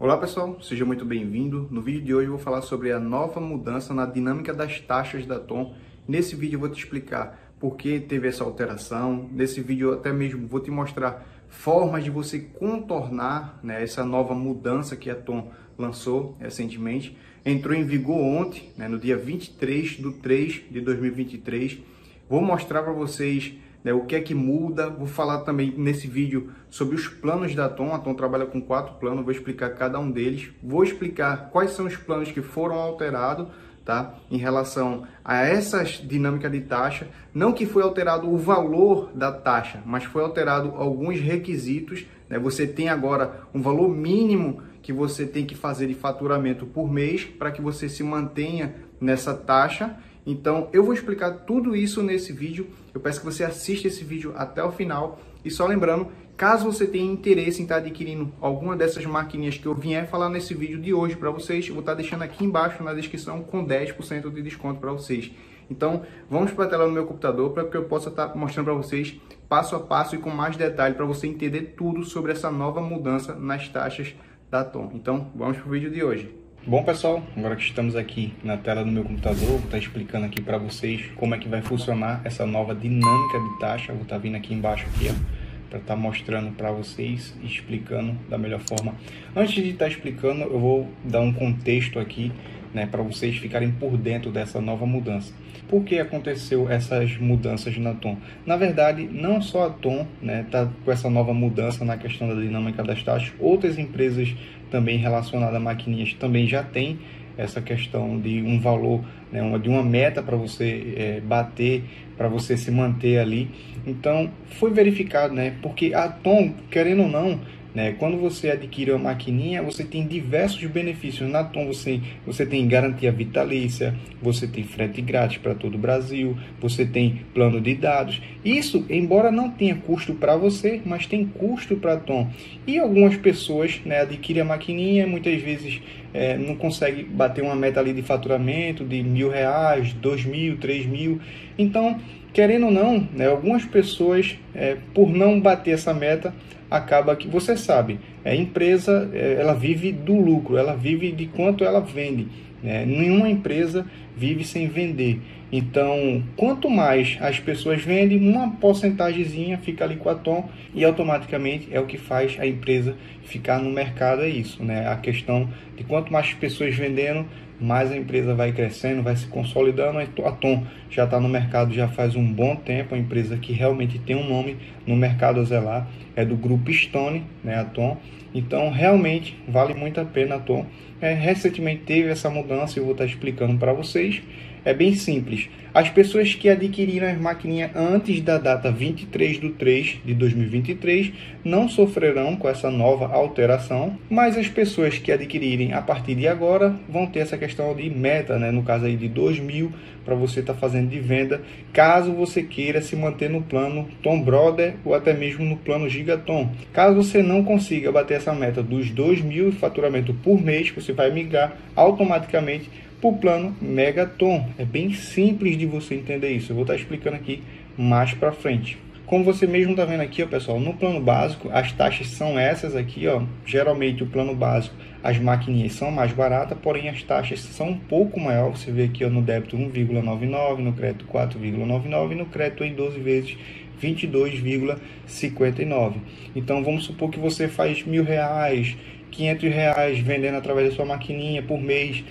Olá pessoal, seja muito bem-vindo. No vídeo de hoje eu vou falar sobre a nova mudança na dinâmica das taxas da Tom. Nesse vídeo eu vou te explicar por que teve essa alteração. Nesse vídeo eu até mesmo vou te mostrar formas de você contornar né, essa nova mudança que a Tom lançou recentemente. Entrou em vigor ontem, né, no dia 23 de 3 de 2023. Vou mostrar para vocês né, o que é que muda. Vou falar também nesse vídeo sobre os planos da Tom. A Tom trabalha com quatro planos, vou explicar cada um deles. Vou explicar quais são os planos que foram alterados tá? em relação a essas dinâmicas de taxa. Não que foi alterado o valor da taxa, mas foi alterado alguns requisitos. Né? Você tem agora um valor mínimo que você tem que fazer de faturamento por mês para que você se mantenha nessa taxa então eu vou explicar tudo isso nesse vídeo. Eu peço que você assista esse vídeo até o final. E só lembrando, caso você tenha interesse em estar adquirindo alguma dessas maquininhas que eu vier falar nesse vídeo de hoje para vocês, eu vou estar deixando aqui embaixo na descrição com 10% de desconto para vocês. Então, vamos para a tela do meu computador para que eu possa estar mostrando para vocês passo a passo e com mais detalhe para você entender tudo sobre essa nova mudança nas taxas da Tom. Então, vamos para o vídeo de hoje. Bom pessoal, agora que estamos aqui na tela do meu computador, vou estar explicando aqui para vocês como é que vai funcionar essa nova dinâmica de taxa. Vou estar vindo aqui embaixo aqui, para estar mostrando para vocês e explicando da melhor forma. Antes de estar explicando, eu vou dar um contexto aqui, né, para vocês ficarem por dentro dessa nova mudança. Por que aconteceu essas mudanças na Tom? Na verdade, não só a Tom está né, tá com essa nova mudança na questão da dinâmica das taxas, outras empresas também relacionada a maquininhas também já tem essa questão de um valor, né, uma, de uma meta para você é, bater, para você se manter ali. Então, foi verificado, né? Porque a Tom, querendo ou não, né? Quando você adquire uma maquininha, você tem diversos benefícios. Na Tom você, você tem garantia vitalícia, você tem frete grátis para todo o Brasil, você tem plano de dados. Isso, embora não tenha custo para você, mas tem custo para a Tom. E algumas pessoas né, adquirem a maquininha, muitas vezes é, não consegue bater uma meta ali de faturamento de mil reais, dois mil, três mil. Então, querendo ou não, né, algumas pessoas, é, por não bater essa meta, acaba que você sabe, a empresa é, ela vive do lucro, ela vive de quanto ela vende. Né? Nenhuma empresa vive sem vender. Então, quanto mais as pessoas vendem, uma porcentagemzinha fica ali com a Tom e automaticamente é o que faz a empresa ficar no mercado, é isso, né? A questão de quanto mais pessoas vendendo, mais a empresa vai crescendo, vai se consolidando. A Tom já está no mercado já faz um bom tempo, a empresa que realmente tem um nome no mercado a zelar, é do grupo Stone, né, a Tom. Então, realmente vale muito a pena a Tom. É, recentemente teve essa mudança e eu vou estar explicando para vocês. É bem simples. As pessoas que adquiriram as maquininhas antes da data 23 de 3 de 2023 não sofrerão com essa nova alteração, mas as pessoas que adquirirem a partir de agora vão ter essa questão de meta, né? no caso aí de 2 mil para você estar tá fazendo de venda, caso você queira se manter no plano Tom Brother ou até mesmo no plano Gigaton. Caso você não consiga bater essa meta dos 2 mil faturamento por mês, você vai migrar automaticamente para o plano Megaton. É bem simples de você entender isso. Eu vou estar explicando aqui mais para frente. Como você mesmo está vendo aqui, ó, pessoal, no plano básico, as taxas são essas aqui, ó. Geralmente o plano básico, as maquininhas são mais baratas, porém as taxas são um pouco maior. Você vê aqui ó, no débito 1,99, no crédito 4,99 e no crédito em 12 vezes 22,59. Então vamos supor que você faz mil reais, 500 reais vendendo através da sua maquininha por mês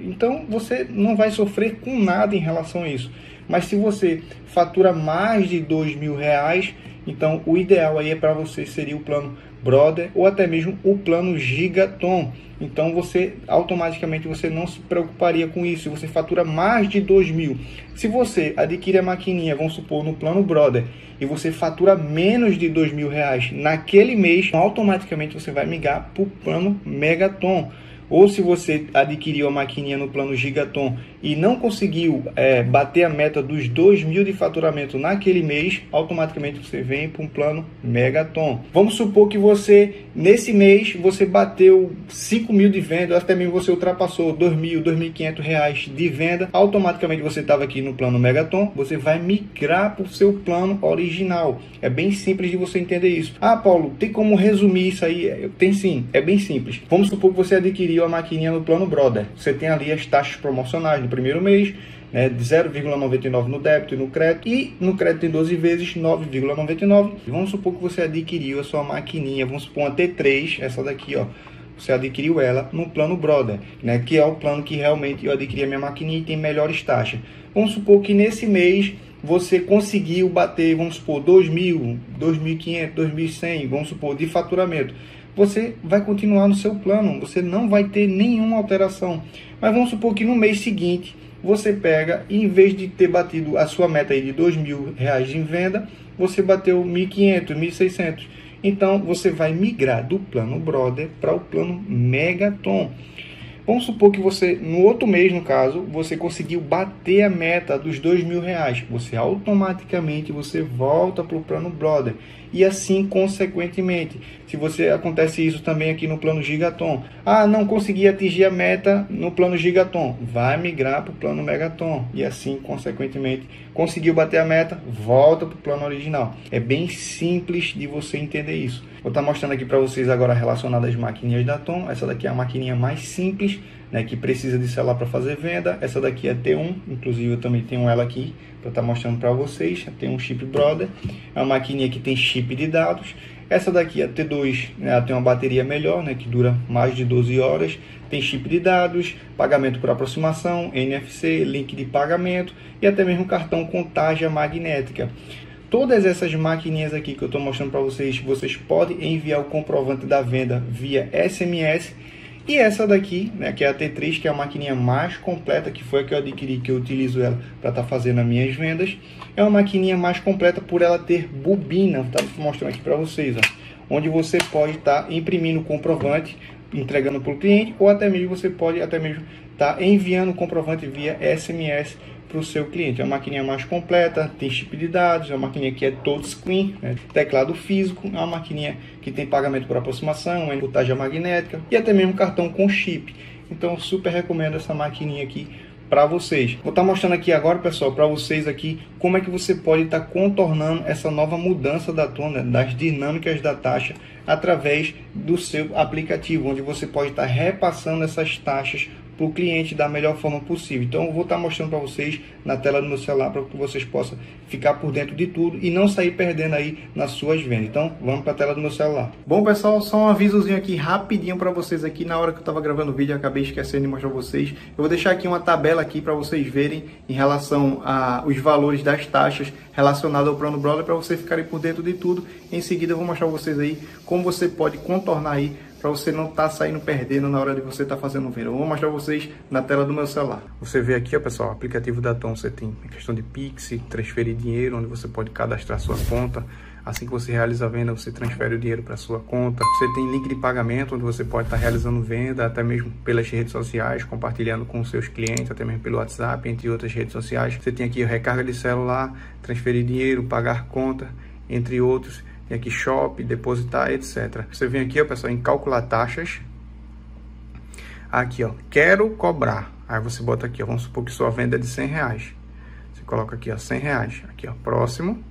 então você não vai sofrer com nada em relação a isso. Mas se você fatura mais de dois mil reais, então o ideal aí é para você seria o plano Brother ou até mesmo o plano Gigaton. Então você automaticamente você não se preocuparia com isso. Você fatura mais de dois mil, se você adquire a maquininha, vamos supor no plano Brother e você fatura menos de dois mil reais naquele mês, automaticamente você vai migrar para o plano Megaton ou se você adquiriu a maquininha no plano Gigaton e não conseguiu é, bater a meta dos 2 mil de faturamento naquele mês, automaticamente você vem para um plano Megaton. Vamos supor que você, nesse mês, você bateu 5 mil de venda, até mesmo você ultrapassou 2 mil, 2.500 reais de venda, automaticamente você estava aqui no plano Megaton, você vai migrar para o seu plano original. É bem simples de você entender isso. Ah, Paulo, tem como resumir isso aí? Tem sim, é bem simples. Vamos supor que você adquiriu a maquininha no plano Brother. Você tem ali as taxas promocionais primeiro mês, né, de 0,99 no débito e no crédito, e no crédito em 12 vezes 9,99. Vamos supor que você adquiriu a sua maquininha, vamos supor uma T3, essa daqui, ó. Você adquiriu ela no plano Brother, né, que é o plano que realmente eu adquiri a minha maquininha e tem melhores taxas. Vamos supor que nesse mês você conseguiu bater, vamos supor, 2.000, 2.500, 2.100, vamos supor, de faturamento você vai continuar no seu plano, você não vai ter nenhuma alteração. Mas vamos supor que no mês seguinte você pega e em vez de ter batido a sua meta aí de dois mil reais em venda, você bateu 1.500, 1.600. Então você vai migrar do plano Brother para o plano Megaton. Vamos supor que você, no outro mês, no caso, você conseguiu bater a meta dos dois mil reais. Você automaticamente você volta para o plano Brother. E assim, consequentemente, se você acontece isso também aqui no plano Gigaton. Ah, não consegui atingir a meta no plano Gigaton. Vai migrar para o plano Megaton. E assim, consequentemente, conseguiu bater a meta, volta para o plano original. É bem simples de você entender isso. Vou estar mostrando aqui para vocês agora relacionado às maquininhas da Tom. Essa daqui é a maquininha mais simples, né, que precisa de celular para fazer venda. Essa daqui é T1, inclusive eu também tenho ela aqui para estar mostrando para vocês. Tem um chip Brother, é uma maquininha que tem chip de dados. Essa daqui, a T2, né, ela tem uma bateria melhor, né, que dura mais de 12 horas. Tem chip de dados, pagamento por aproximação, NFC, link de pagamento e até mesmo cartão contagem magnética. Todas essas maquininhas aqui que eu estou mostrando para vocês, vocês podem enviar o comprovante da venda via SMS. E essa daqui, né, que é a T3, que é a maquininha mais completa, que foi a que eu adquiri, que eu utilizo ela para estar tá fazendo as minhas vendas. É uma maquininha mais completa por ela ter bobina, tá mostrando aqui para vocês, ó, onde você pode estar tá imprimindo o comprovante, entregando para o cliente, ou até mesmo você pode até mesmo estar tá enviando o comprovante via SMS para o seu cliente. É uma maquininha mais completa, tem chip de dados, é uma maquininha que é touchscreen, né? teclado físico, é uma maquininha que tem pagamento por aproximação, é magnética e até mesmo cartão com chip. Então, super recomendo essa maquininha aqui para vocês. Vou estar tá mostrando aqui agora, pessoal, para vocês aqui como é que você pode estar tá contornando essa nova mudança da tona, das dinâmicas da taxa através do seu aplicativo, onde você pode estar tá repassando essas taxas para o cliente da melhor forma possível. Então, eu vou estar mostrando para vocês na tela do meu celular para que vocês possam ficar por dentro de tudo e não sair perdendo aí nas suas vendas. Então, vamos para a tela do meu celular. Bom, pessoal, só um avisozinho aqui rapidinho para vocês aqui. Na hora que eu estava gravando o vídeo, acabei esquecendo de mostrar para vocês. Eu vou deixar aqui uma tabela aqui para vocês verem em relação aos valores das taxas relacionadas ao plano Brother para vocês ficarem por dentro de tudo. Em seguida, eu vou mostrar para vocês aí como você pode contornar aí para você não estar tá saindo perdendo na hora de você estar tá fazendo venda. Eu vou mostrar vocês na tela do meu celular. Você vê aqui, ó, pessoal, o aplicativo da Tom, você tem questão de Pix, transferir dinheiro, onde você pode cadastrar sua conta. Assim que você realiza a venda, você transfere o dinheiro para sua conta. Você tem link de pagamento, onde você pode estar tá realizando venda, até mesmo pelas redes sociais, compartilhando com seus clientes, até mesmo pelo WhatsApp, entre outras redes sociais. Você tem aqui a recarga de celular, transferir dinheiro, pagar conta, entre outros. Tem aqui shop, depositar, etc. Você vem aqui, ó, pessoal, em calcular taxas. Aqui, ó, quero cobrar. Aí você bota aqui, ó, vamos supor que sua venda é de 100 reais. Você coloca aqui, ó, 100 reais. Aqui, ó, próximo.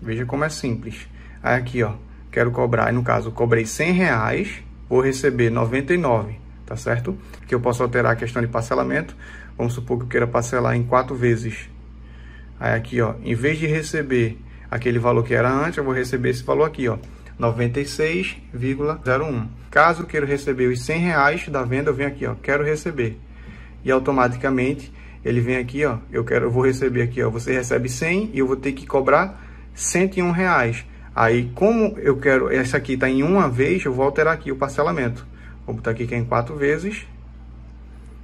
Veja como é simples. Aí aqui, ó, quero cobrar. Aí, no caso, cobrei 100 reais, vou receber 99, tá certo? Que eu posso alterar a questão de parcelamento. Vamos supor que eu queira parcelar em quatro vezes. Aí aqui, ó, em vez de receber aquele valor que era antes, eu vou receber esse valor aqui, ó, 96,01. Caso eu queira receber os 100 reais da venda, eu venho aqui, ó, quero receber. E automaticamente ele vem aqui, ó, eu quero, eu vou receber aqui, ó, você recebe 100 e eu vou ter que cobrar 101 reais. Aí, como eu quero, essa aqui está em uma vez, eu vou alterar aqui o parcelamento. Vou botar aqui que é em quatro vezes.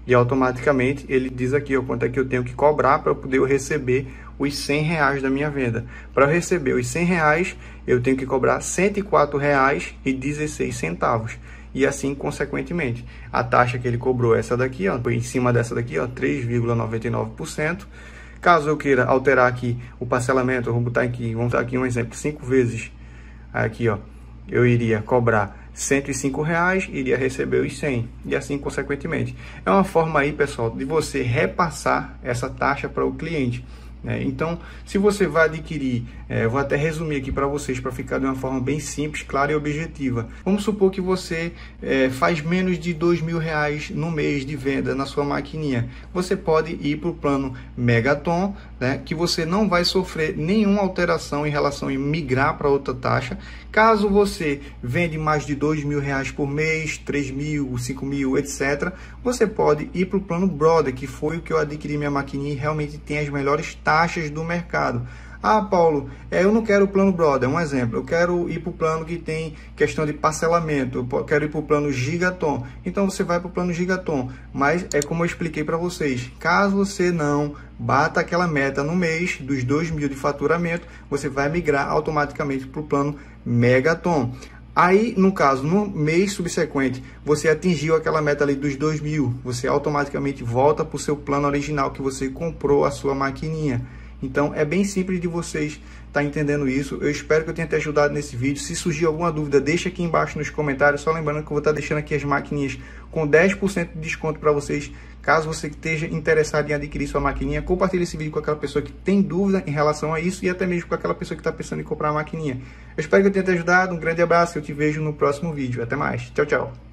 E automaticamente ele diz aqui, ó, quanto é que eu tenho que cobrar para eu poder receber os 100 reais da minha venda. Para receber os 100 reais, eu tenho que cobrar R$ 104,16 e assim consequentemente. A taxa que ele cobrou essa daqui, ó, em cima dessa daqui, ó, 3,99%. Caso eu queira alterar aqui o parcelamento, eu vou botar aqui, vamos dar aqui um exemplo, cinco vezes aqui, ó, eu iria cobrar 105 reais, iria receber os 100 e assim consequentemente. É uma forma aí, pessoal, de você repassar essa taxa para o cliente. Né? Então, se você vai adquirir, é, vou até resumir aqui para vocês para ficar de uma forma bem simples, clara e objetiva. Vamos supor que você é, faz menos de dois mil reais no mês de venda na sua maquininha. Você pode ir para o plano Megaton, né, que você não vai sofrer nenhuma alteração em relação a migrar para outra taxa. Caso você vende mais de dois mil reais por mês, três mil, cinco mil, etc., você pode ir para o plano Brother, que foi o que eu adquiri minha maquininha e realmente tem as melhores taxas taxas do mercado. Ah, Paulo, é, eu não quero o plano Brother, um exemplo. Eu quero ir para o plano que tem questão de parcelamento. Eu quero ir para o plano Gigaton. Então você vai para o plano Gigaton. Mas é como eu expliquei para vocês. Caso você não bata aquela meta no mês dos 2 mil de faturamento, você vai migrar automaticamente para o plano Megaton. Aí, no caso, no mês subsequente, você atingiu aquela meta ali dos 2 mil, você automaticamente volta para o seu plano original que você comprou a sua maquininha. Então, é bem simples de vocês estar tá entendendo isso. Eu espero que eu tenha te ajudado nesse vídeo. Se surgir alguma dúvida, deixa aqui embaixo nos comentários. Só lembrando que eu vou estar tá deixando aqui as maquininhas com 10% de desconto para vocês Caso você esteja interessado em adquirir sua maquininha, compartilhe esse vídeo com aquela pessoa que tem dúvida em relação a isso e até mesmo com aquela pessoa que está pensando em comprar a maquininha. Eu espero que eu tenha te ajudado. Um grande abraço e eu te vejo no próximo vídeo. Até mais. Tchau, tchau.